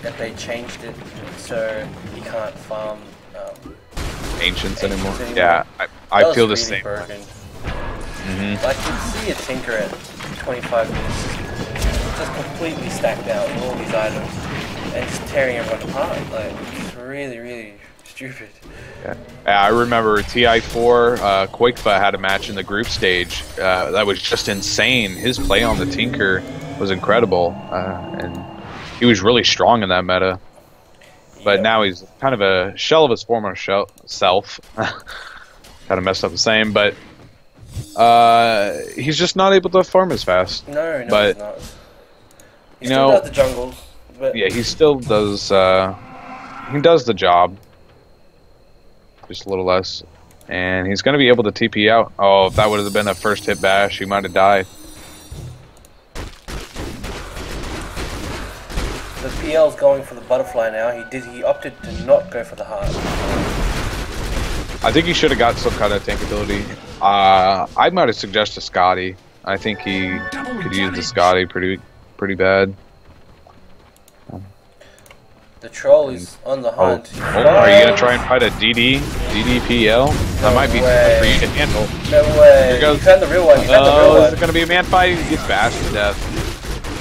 that they changed it so you can't farm. Um, Ancients anymore. anymore. Yeah, I, I feel the really same. Broken. Mhm. Like you see a Tinker at 25 minutes, just completely stacked out with all these items and just tearing everyone apart. Like it's really, really stupid. Yeah, I remember TI4, uh, Quakefa had a match in the group stage uh, that was just insane. His play on the Tinker was incredible, uh, and he was really strong in that meta. But Yeah. now he's kind of a shell of his former shell- self. <laughs> kind of messed up the same, but uh, he's just not able to farm as fast. No, no, But, it's not. He you still know- the jungles, but Yeah, he still does. Uh, he does the job, just a little less, and he's going to be able to TP out. Oh, if that would have been a first hit bash, he might have died. The PL's going for the butterfly now. He did. He opted to not go for the heart. I think he should have got some kind of tank ability. Uh, I might have suggested Skadi. I think he could use the Skadi pretty, pretty bad. The troll is on the Oh, hunt. oh, are you gonna try and fight a DD, DDPL? That might be way. for you to handle. No way. Here goes- You found the real one. You found the real Oh, is one. it gonna be a man fight? He gets bashed to death.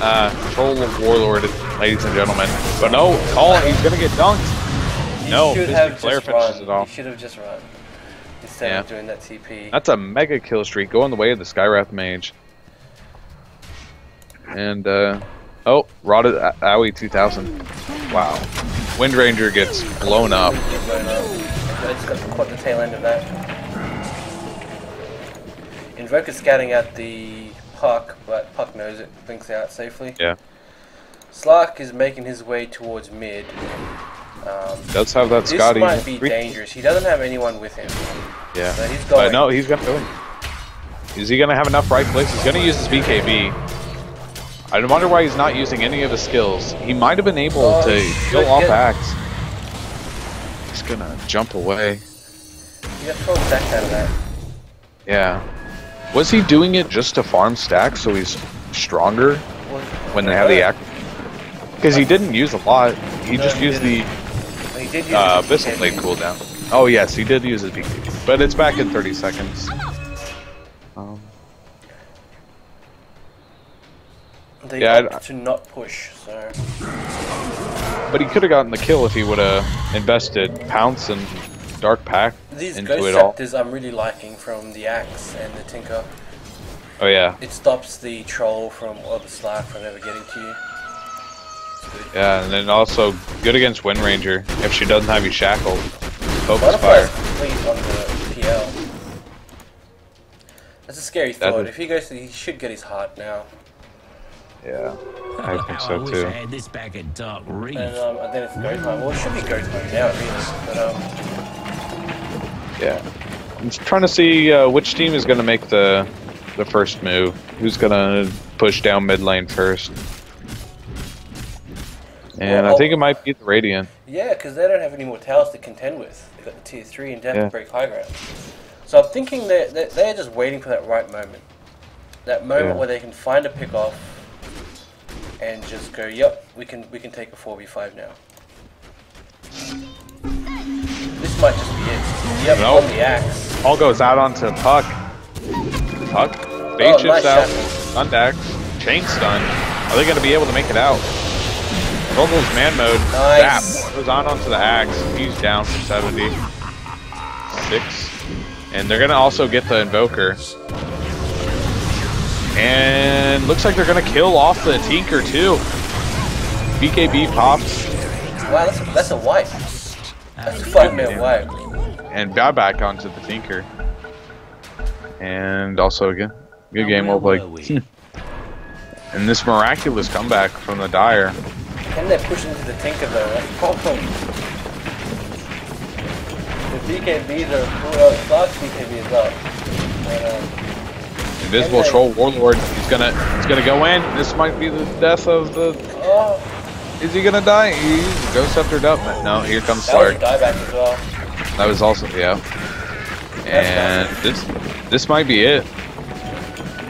Uh, Troll Warlord, ladies and gentlemen. But no, Colin, he's gonna get dunked. He No, should have Flare just finishes run. it off. He should have just run instead Yeah. of doing that TP. That's a mega kill streak going the way of the Skywrath Mage. And, uh, oh, Rotted A- Owie 2000. Wow. Wind Ranger gets blown up. Get blown up. I just got caught the tail end of that. Invoker scouting out the Puck, but Puck knows it, blinks out safely. Yeah. Slark is making his way towards mid. Um, Does have that this Skadi. might be dangerous. He doesn't have anyone with him. Yeah. So he's But going. no, he's gonna win. Is he gonna have enough right clicks? He's gonna use his BKB. I wonder why he's not using any of his skills. He might have been able Oh, to kill off Axe. He's gonna jump away. You got 12 stacks out of that. Yeah. Was he doing it just to farm stacks so he's stronger when they have the act? Because he didn't use a lot. He No, just he used the He did use uh, his Abyssal Blade cooldown. Oh yes, he did use his BKB, but it's back in 30 seconds. Um, They Yeah, opt I- to not push, so. but he could have gotten the kill if he would have invested Pounce and Dark Pact These into Ghost it all. Raptors I'm really liking from the Axe and the Tinker. Oh yeah, It stops the troll from, or the Slark from ever getting to you. Yeah, and then also good against Wind Ranger if she doesn't have you shackled. Focus fire. complete on the PL. That's a scary thought. is- If he goes to, he should get his heart now. Yeah, I think How so <laughs> I wish too. I had this back at Dark Reef. And, um, and then it's go time. Well, it should be go time now, really. But, um, Yeah. I'm just trying to see uh, which team is going to make the the first move. Who's going to push down mid lane first? And I think it might be the Radiant. yeah, because they don't have any more towers to contend with. They've got the tier 3 and have Yeah. to break high ground. So I'm thinking that that they're just waiting for that right moment. That moment Yeah. where they can find a pick off and just go, yep, we can we can take a 4v5 now. This might just be it. Yep, Nope. on the axe. All goes out onto Puck. Puck. Bait Oh, chips nice out. Stun. Chain stun. Are they going to be able to make it out? Vogel's man mode. Nice. Zap. Goes on onto the axe. He's down for 70. Six. And they're going to also get the Invoker. And looks like they're going to kill off the Tinker too. BKB pops. Wow, that's a, that's a wipe. That's a five minute wipe. and bow back onto the Tinker. And also again, good Now, game, where well played. <laughs> and this miraculous comeback from the Dire. Can they push into the Tinker though? That's the problem. The BKBs are, well, Clark's BKB is up. But, um, Invisible Troll Warlord. He's gonna he's gonna go in. This might be the death of the. oh, Is he gonna die? He's Ghost Sceptered up. No, here comes that was a dieback as well. That was also yeah. And this this might be it.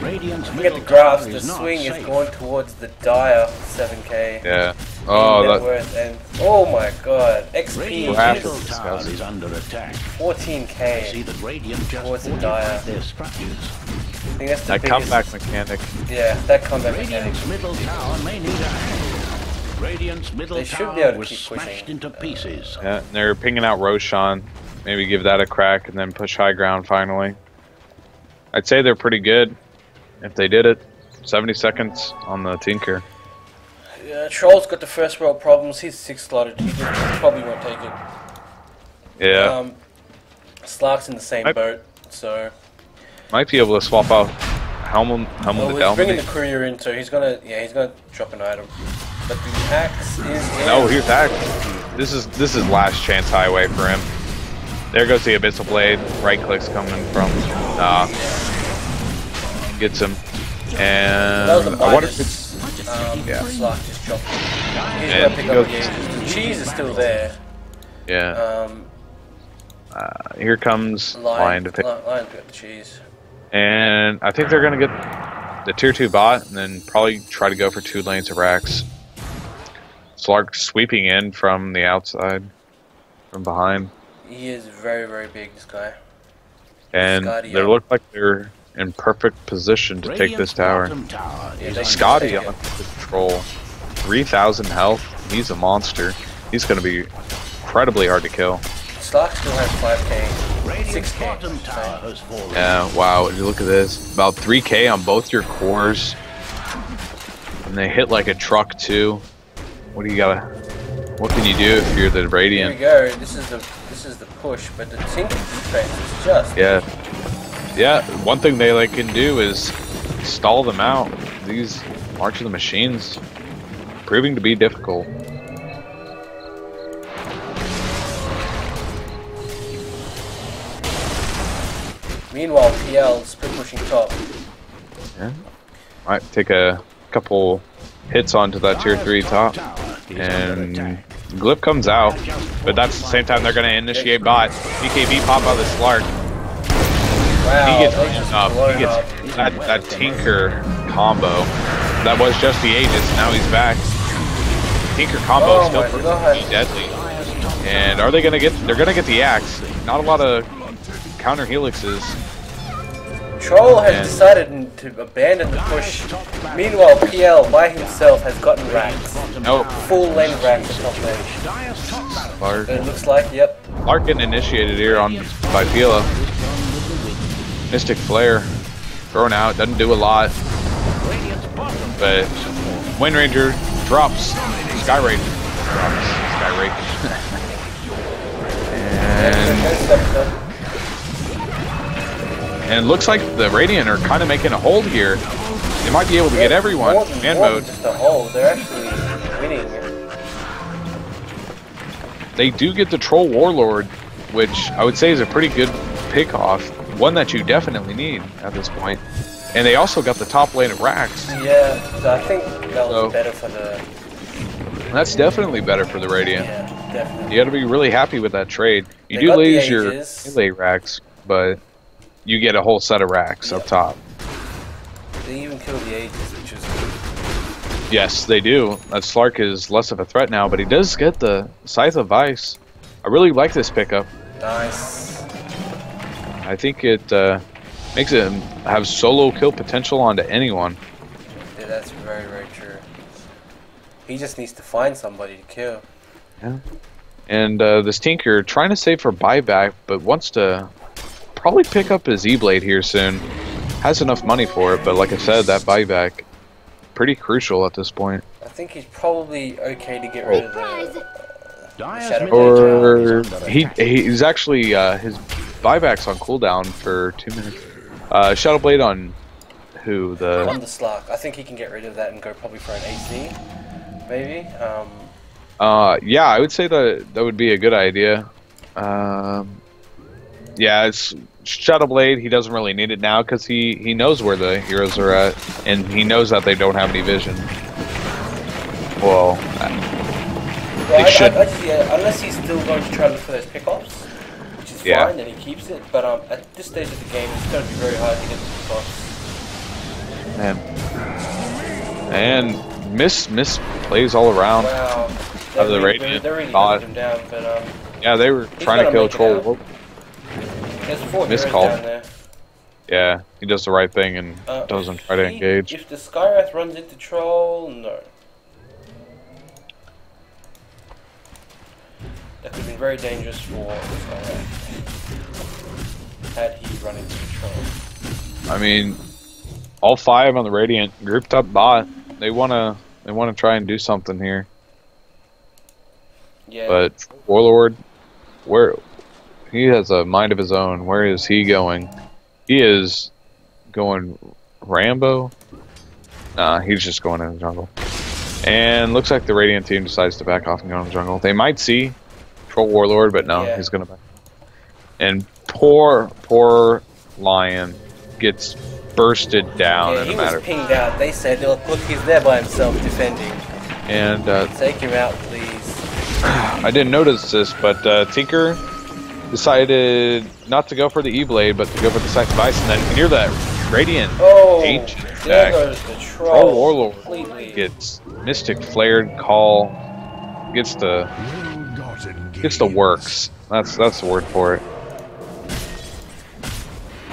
Radiant's Look at the graphs, the is not swing is going towards the Dire 7k. Yeah. Oh, that worth and oh my god, XP Radiant's Perhaps middle tower is under attack. 14k. See that Radiant just Towards the Dire. their structures. I think that's the that biggest, comeback mechanic. Yeah, that comeback mechanic. Middle tower may need a hand. Radiant's middle They should tower be able to was keep smashed pushing. into pieces. Yeah, they're pinging out Roshan. Maybe give that a crack and then push high ground finally. I'd say they're pretty good if they did it. 70 seconds on the Tinker. Yeah, Troll's got the first world problems. He's six slotted. He just probably won't take it. Yeah, Um, Slark's in the same I- boat, so. might be able to swap out Helmut, Helmut Well, the he's bringing the Dalmany. courier in, so he's gonna, yeah, he's gonna drop an item. But the axe is in. No, here's that. This is this is last chance highway for him. There goes the Abyssal Blade. Right click's coming from. Nah. Gets him. That was a And I wonder if it's. Um, Yeah. Slark just dropped. He's And gonna pick up goes- the cheese is still there. Yeah. Um, Uh, here comes Lion Lion, to pick. Lion, Lion's got the cheese. And I think they're going to get the tier 2 bot and then probably try to go for two lanes of racks. Slark sweeping in from the outside, from behind. He is very, very big, this guy. And Skadi they up. look like they're in perfect position to take this tower. tower Yeah, is they- under Skadi take on it. the Troll. 3,000 health. He's a monster. He's going to be incredibly hard to kill. Slark still has 5k. 6k. bottom tower So, has fallen. Yeah, wow. You look at this. About 3k on both your cores. And they hit like a truck too. What do you gotta... What can you do if you're the radiant? here we go. This is the this is the push, but the Tinker defense is just Yeah. Yeah, one thing they like can do is stall them out. These March of the Machines proving to be difficult. Meanwhile, PL split pushing top. Yeah. Might take a couple hits onto that tier 3 top. tower is under And. Glyph comes out. But that's the same time they're going to initiate bot. BKB pop out the Slark. Wow, He gets up. He gets that, that Tinker combo. That was just the Aegis. Now he's back. Tinker combo Oh is still pretty deadly. And are they gonna get? They're gonna get the axe. Not a lot of counter helixes. Troll has decided to abandon the push. Meanwhile, PL by himself has gotten racks. No, Full lane racks at top lane. Clark, it looks like, yep. Clark getting initiated here on by Pila. Mystic Flare thrown out doesn't do a lot, but Wind Ranger drops. Sky Ranger drops. Sky Ranger. <laughs> and And looks like the Radiant are kind of making a hold here. They might be able to get everyone. Than, Man mode. just a hole. They're actually winning. They do get the Troll Warlord, which I would say is a pretty good pick off. One that you definitely need at this point. And they also got the top lane of Rax. Yeah, so I think that was So- better for the. That's definitely better for the Radiant. Yeah, definitely. You got to be really happy with that trade. You They do lose your melee racks, but you get a whole set of racks up top. They even kill the Aegis, which is good. Yes, they do. That Slark is less of a threat now, but he does get the Scythe of Vyse. I really like this pickup. Nice. I think it uh, makes him have solo kill potential onto anyone. Yeah, that's very, very true. He just needs to find somebody to kill. Yeah. And uh, this Tinker trying to save for buyback, but wants to probably pick up his E-Blade here soon. Has enough money for it, but like I said, that buyback pretty crucial at this point. I think he's probably okay to get rid of the. Dire's Shadow middle tower Or he he's actually uh, his buyback's on cooldown for two minutes. Uh, Shadow Blade on who the? on the the Slark. I think he can get rid of that and go probably for an AC, maybe. Um, uh yeah I would say that that would be a good idea. Um, yeah, it's Shadow Blade. He doesn't really need it now because he he knows where the heroes are at, and he knows that they don't have any vision. Well, uh, well, I, should- I, yeah, unless he's still going to try to for those pickoffs, which is Yeah. fine, then he keeps it. But um, at this stage of the game, it's going to be very hard to get the pickoffs. Man. and miss miss plays all around. Wow. Of the really, Radiant they're really him down, but um, Yeah, they were trying to kill Troll. There's four Missed heroes call. down there. Yeah, he does the right thing and Uh, doesn't try to engage. If the Skywrath runs into Troll, no. That could have been very dangerous for Skywrath. Had he run into the Troll. I mean, all five on the Radiant grouped up bot. They wanna they wanna try and do something here. Yeah. But Warlord, where he has a mind of his own. Where is he going? He is going Rambo. Nah, he's just going in the jungle. And looks like the Radiant team decides to back off and go in the jungle. They might see Troll Warlord, but no, Yeah. he's gonna back. And poor, poor Lion gets bursted down yeah, in he a matter. was pinged out. They said, look, look, he's there by himself defending. And uh, Take him out, please. <sighs> I didn't notice this, but uh, Tinker decided not to go for the E-Blade, but to go for the Scythe of Vyse, and then near that Radiant Oh, Ancient there goes the Troll. Troll Warlord Completely. gets Mystic Flared Call, gets the gets the works. That's that's the word for it.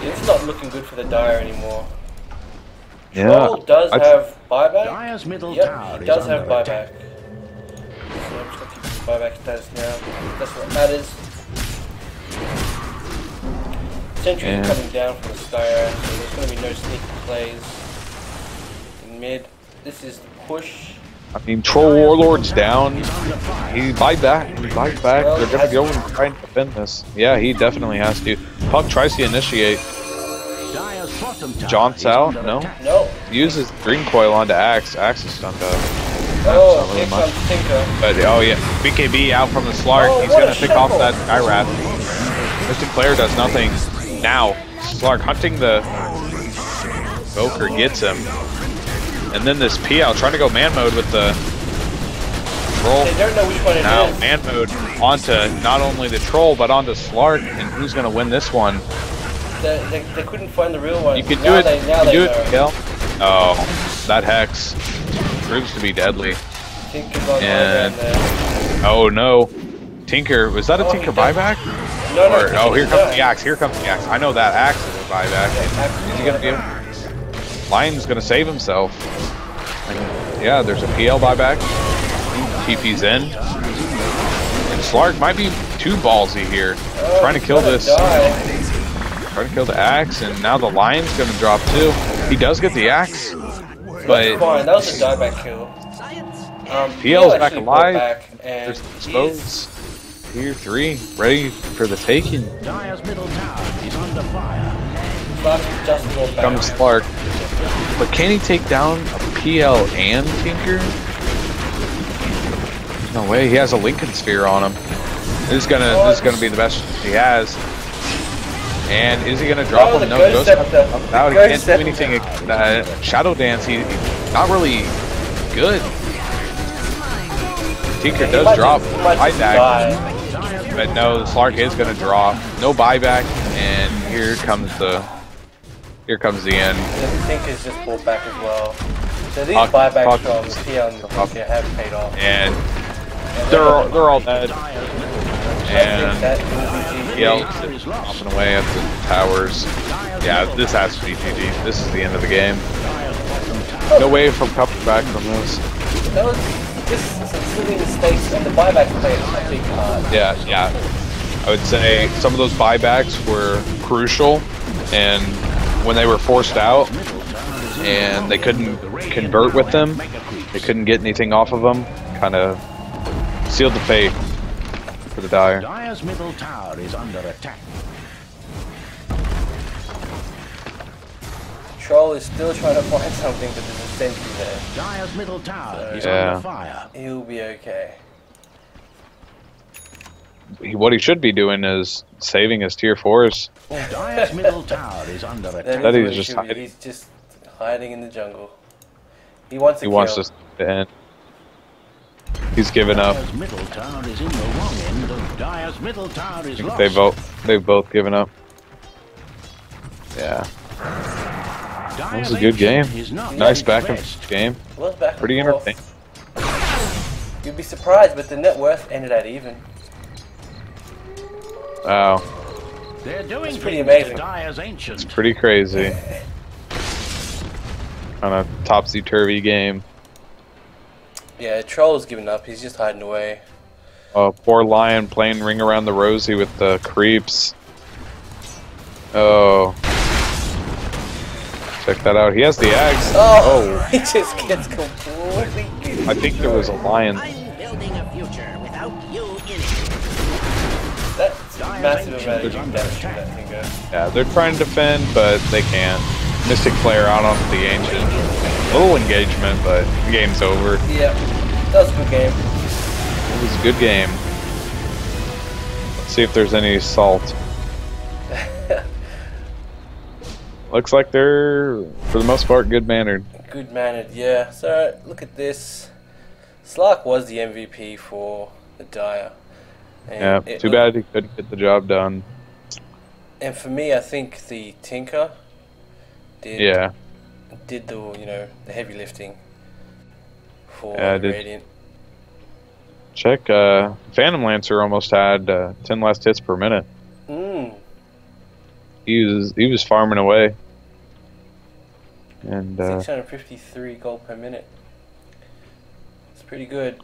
It's not looking good for the Dire anymore. Yeah, Troll does I- have buyback. Dire's middle Yep, tower he does have buyback. So I'm just gonna keep his buyback status now. That's what matters. Sentries Yeah. are coming down from the Skyer, so there's gonna be no sneaky plays in mid. This is the push. I mean, Troll Warlord's down. He bite back. He bite back. Well, They're gonna go to. and try and defend this. Yeah, he definitely has to. Puck tries to initiate. Dire's bottom Jaunts out. under No. attack. No. Uses green coil onto Axe. Axe is stunned up. Oh, really much. But oh yeah, BKB out from the Slark. Oh, He's gonna pick off that that Irad. Mystic Claire does nothing. Now, Slark hunting the Voker gets him. And then this PL trying to go man mode with the troll. They don't know which one it is. Now man mode onto not only the troll but onto Slark, and who's gonna win this one? They, they, they couldn't find the real one. You could now do it. They, now you do know. it, Miguel. Oh, that hex proves to be deadly. Tinker's And- the way down there. Oh no, Tinker was that a Oh, Tinker buyback? No, no. Or, oh, here comes the axe. Here comes the axe. I know that axe is a buyback. Is he gonna be able? Lion's gonna save himself. And, yeah, there's a PL buyback. TP's in. And Slark might be too ballsy here. Oh, trying to kill this. die. Trying to kill the axe, and now the lion's gonna drop too. He does get the axe, but fine. That was a dieback kill. Um, PL's back alive. Back and there's he's- expose. Tier three, ready for the taking. Dire's middle tower is under fire. Clark just brought back. Comes Clark. But can he take down a PL and Tinker? There's no way. He has a Linken Sphere on him. This is gonna this is gonna be the best he has. And is he gonna drop Oh, him? No, Ghost Ghost Scepter. up out. He can't do anything. Uh, Shadow Dance. He not really good. Tinker He does drop just- he but no, the Slark is gonna drop. No buyback, and here comes the here comes the end. The Tinker's just brought back as well. So these Puck- buybacks Puck- from PL and Tinker have paid off. And And they're all, they're all dead. Dire's middle I think And that will be GG. Yelp is lost. chopping away at the towers. Yeah, this has to be GG. This is the end of the game. Dire's bottom tower No way from coming back from this. That was just some silly mistakes, and the buyback played a big part. Yeah, yeah. I would say some of those buybacks were crucial, and when they were forced out and they couldn't convert with them, they couldn't get anything off of them, kind of sealed the fate for the Dire. Dire's middle tower is under attack. Troll is still trying to find <laughs> something, but there's a sentry there. Dire's middle tower is Yeah. under fire. He'll be okay. He, what he should be doing is saving his tier fours. Dire's middle tower is under <laughs> attack. is That he's just hiding. He's just hiding in the jungle. He wants to He wants kill. us to end. He's given up. Dire's middle tower is in the wrong end of Dire's middle tower is lost. they both they've both given up. Yeah, that was a good game. Nice at back its and game. Well, back Pretty and forth. entertaining. You'd be surprised, but the net worth ended at even. Wow, They're doing It's pretty amazing. to Dire's ancient. pretty crazy. <laughs> Kind of topsy turvy game. Yeah, Troll's giving up. He's just hiding away. Uh, poor lion playing ring around the rosy with the creeps. Oh, check that out. He has the axe. Oh, oh. <laughs> he just gets completely. I think there was a lion. I'm building a future without you in it. That's Dire's massive ancient amount of is damage under from attack. that Tinker. Yeah, they're trying to defend, but they can't. Mystic Flare out onto the ancient. Little engagement, but the game's over. Yeah, that was a good game. It was a good game. Let's see if there's any salt. Looks like they're, for the most part, good mannered. Good mannered, yeah. So look at this. Slark was the MVP for the. And Yeah, too looked- bad he couldn't get the job done. And for me, I think the Tinker did Yeah, did the you know the heavy lifting for Yeah. Radiant. check. Uh, Phantom Lancer almost had uh, 10 last hits per minute. Mm. He was he was farming away. And uh, 653 gold per minute. It's pretty good.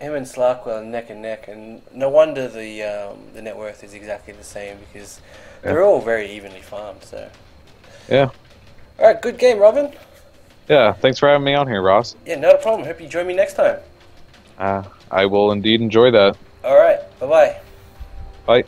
Him and Slarkwell are neck and neck, and no wonder the um, the net worth is exactly the same because they're all very evenly farmed. So, yeah, all right, good game, Robin. yeah. Thanks for having me on here, Raaz. Yeah, not a problem. Hope you join me next time. Uh, I will indeed enjoy that. All right, bye bye. Bye.